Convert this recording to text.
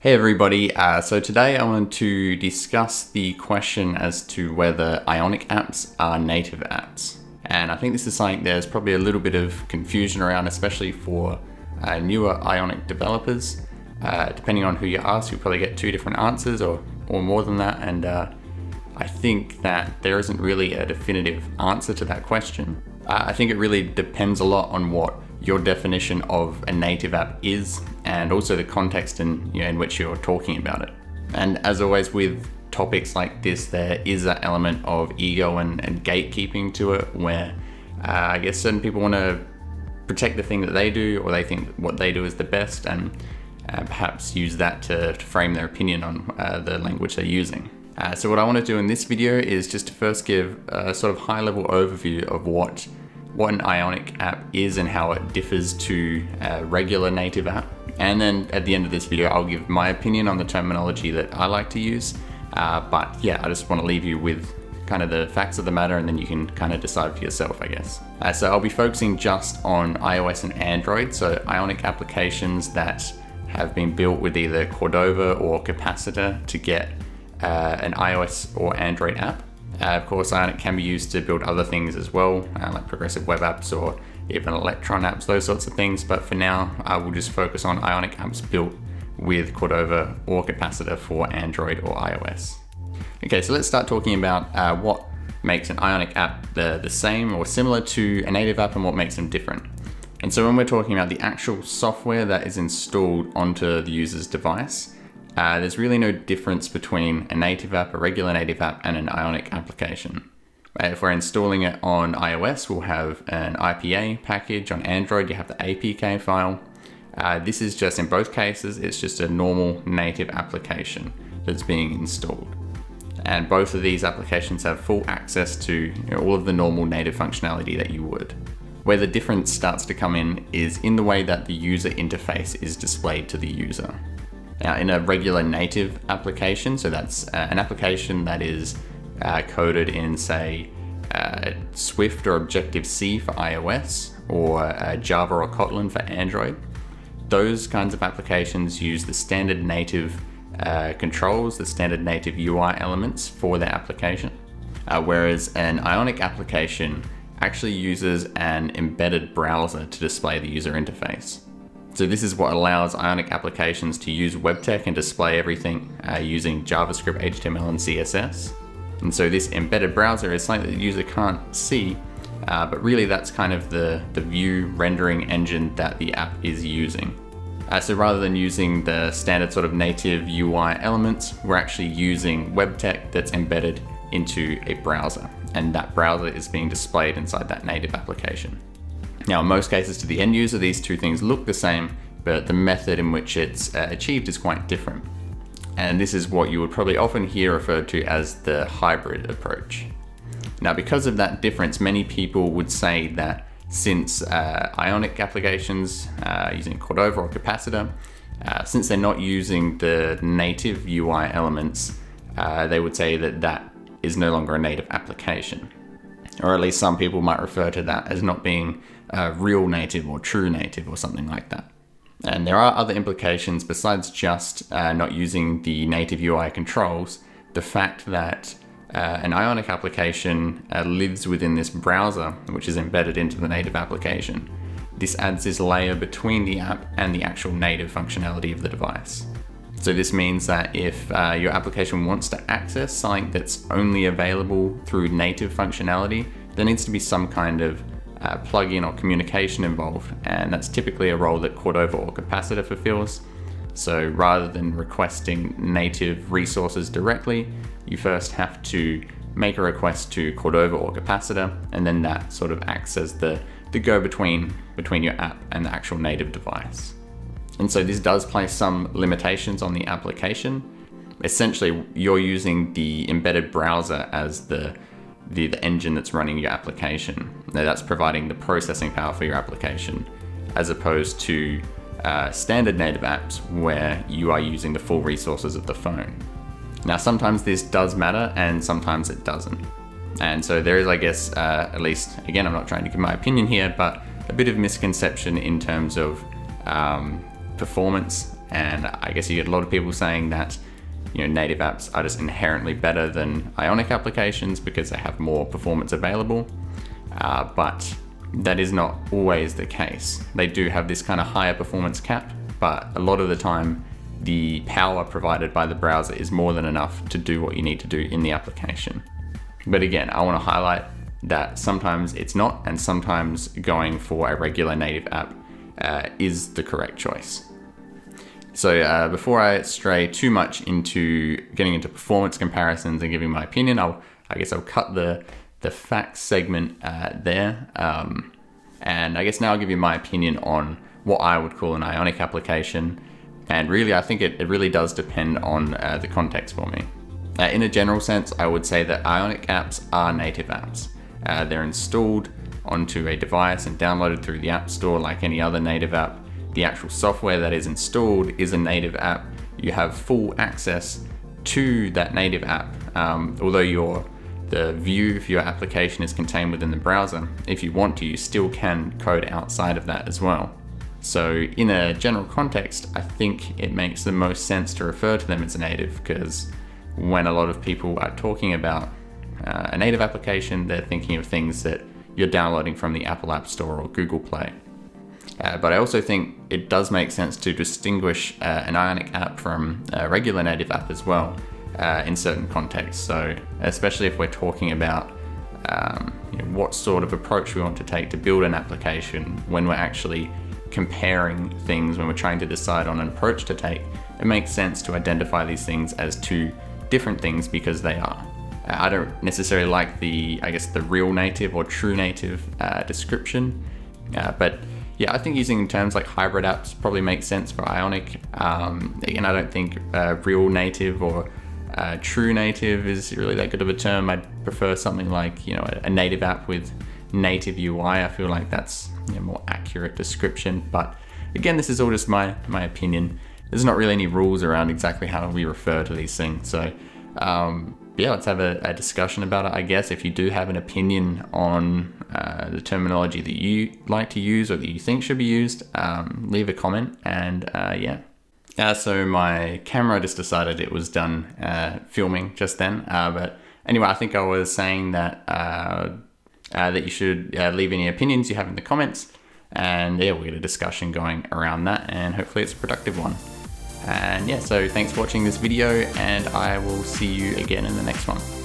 Hey everybody, uh, so today I wanted to discuss the question as to whether Ionic apps are native apps. And I think this is something there's probably a little bit of confusion around, especially for uh, newer Ionic developers. Uh, depending on who you ask, you'll probably get two different answers or, or more than that. And uh, I think that there isn't really a definitive answer to that question. Uh, I think it really depends a lot on what your definition of a native app is and also the context in, you know, in which you're talking about it. And as always with topics like this, there is that element of ego and, and gatekeeping to it where uh, I guess certain people want to protect the thing that they do or they think what they do is the best and uh, perhaps use that to, to, frame their opinion on uh, the language they're using. Uh, so what I want to do in this video is just to first give a sort of high level overview of what what an Ionic app is and how it differs to a regular native app. And then at the end of this video, I'll give my opinion on the terminology that I like to use. Uh, but yeah, I just want to leave you with kind of the facts of the matter and then you can kind of decide for yourself, I guess. Uh, so I'll be focusing just on iOS and Android, so Ionic applications that have been built with either Cordova or Capacitor to get uh, an iOS or Android app. Uh, of course, Ionic can be used to build other things as well, uh, like progressive web apps or even Electron apps, those sorts of things. But for now, I will just focus on Ionic apps built with Cordova or Capacitor for Android or iOS. Okay, so let's start talking about uh, what makes an Ionic app the, the same or similar to a native app and what makes them different. And so when we're talking about the actual software that is installed onto the user's device, uh, there's really no difference between a native app, a regular native app, and an Ionic application. Uh, if we're installing it on iOS, we'll have an IPA package. On Android, you have the APK file. Uh, this is just, in both cases, it's just a normal native application that's being installed. And both of these applications have full access to you know, all of the normal native functionality that you would. Where the difference starts to come in is in the way that the user interface is displayed to the user. Now, in a regular native application, so that's uh, an application that is uh, coded in, say, uh, Swift or Objective C for iOS, or uh, Java or Kotlin for Android, those kinds of applications use the standard native uh, controls, the standard native UI elements for their application. Uh, whereas an Ionic application actually uses an embedded browser to display the user interface. So this is what allows Ionic applications to use WebTech and display everything uh, using JavaScript, HTML, and CSS. And so this embedded browser is something that the user can't see, uh, but really that's kind of the, the view rendering engine that the app is using. Uh, so rather than using the standard sort of native UI elements, we're actually using web tech that's embedded into a browser. And that browser is being displayed inside that native application. Now, in most cases to the end user, these two things look the same, but the method in which it's uh, achieved is quite different. And this is what you would probably often hear referred to as the hybrid approach. Now, because of that difference, many people would say that since uh, Ionic applications uh, using Cordova or Capacitor, uh, since they're not using the native UI elements, uh, they would say that that is no longer a native application. Or at least some people might refer to that as not being real native or true native or something like that. And there are other implications besides just uh, not using the native UI controls. The fact that uh, an Ionic application uh, lives within this browser, which is embedded into the native application. This adds this layer between the app and the actual native functionality of the device. So this means that if uh, your application wants to access something that's only available through native functionality, there needs to be some kind of uh, plugin or communication involved, and that's typically a role that Cordova or Capacitor fulfills. So rather than requesting native resources directly, you first have to make a request to Cordova or Capacitor, and then that sort of acts as the, the go-between between your app and the actual native device. And so this does place some limitations on the application. Essentially, you're using the embedded browser as the the, the engine that's running your application. Now that's providing the processing power for your application, as opposed to uh, standard native apps where you are using the full resources of the phone. Now, sometimes this does matter and sometimes it doesn't. And so there is, I guess, uh, at least, again, I'm not trying to give my opinion here, but a bit of misconception in terms of um, performance And I guess you get a lot of people saying that you know, native apps are just inherently better than Ionic applications because they have more performance available. Uh, but that is not always the case. They do have this kind of higher performance cap, but a lot of the time, the power provided by the browser is more than enough to do what you need to do in the application. But again, I want to highlight that sometimes it's not, and sometimes going for a regular native app uh, is the correct choice. So uh, before I stray too much into getting into performance comparisons and giving my opinion, I'll, I guess I'll cut the, the facts segment uh, there. Um, and I guess now I'll give you my opinion on what I would call an Ionic application. And really, I think it, it really does depend on uh, the context for me. Uh, in a general sense, I would say that Ionic apps are native apps. Uh, they're installed onto a device and downloaded through the App Store like any other native app the actual software that is installed is a native app. You have full access to that native app, um, although your the view for your application is contained within the browser. If you want to, you still can code outside of that as well. So in a general context, I think it makes the most sense to refer to them as a native because when a lot of people are talking about uh, a native application, they're thinking of things that you're downloading from the Apple App Store or Google Play. Uh, but I also think it does make sense to distinguish uh, an Ionic app from a regular native app as well uh, in certain contexts. So, especially if we're talking about um, you know, what sort of approach we want to take to build an application when we're actually comparing things, when we're trying to decide on an approach to take, it makes sense to identify these things as two different things because they are. Uh, I don't necessarily like the, I guess, the real native or true native uh, description, uh, but yeah, I think using terms like hybrid apps probably makes sense for Ionic. Um, again, I don't think uh, real native or uh, true native is really that good of a term. I'd prefer something like you know a, native app with native UI. I feel like that's a you know, more accurate description. But again, this is all just my my opinion. There's not really any rules around exactly how we refer to these things. So um, yeah, let's have a, a, discussion about it. I guess if you do have an opinion on uh, the terminology that you like to use or that you think should be used, um, leave a comment. And uh, yeah. Uh, so my camera just decided it was done uh, filming just then. Uh, but anyway, I think I was saying that that you should leave any opinions you have in the comments. And yeah, we'll get a discussion going around that, and hopefully it's a productive one. And yeah, so thanks for watching this video and I will see you again in the next one.